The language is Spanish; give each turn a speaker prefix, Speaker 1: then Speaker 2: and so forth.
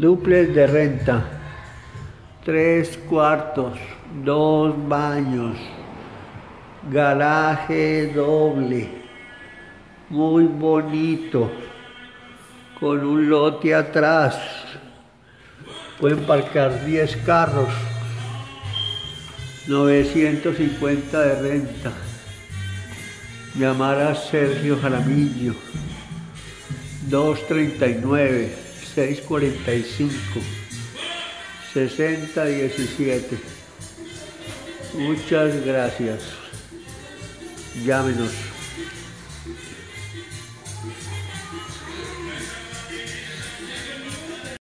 Speaker 1: Duples de renta. Tres cuartos, dos baños, garaje doble, muy bonito, con un lote atrás. Pueden parcar 10 carros, 950 de renta. Llamar a Sergio Jaramillo, 239 645 6017. Muchas gracias. Llámenos.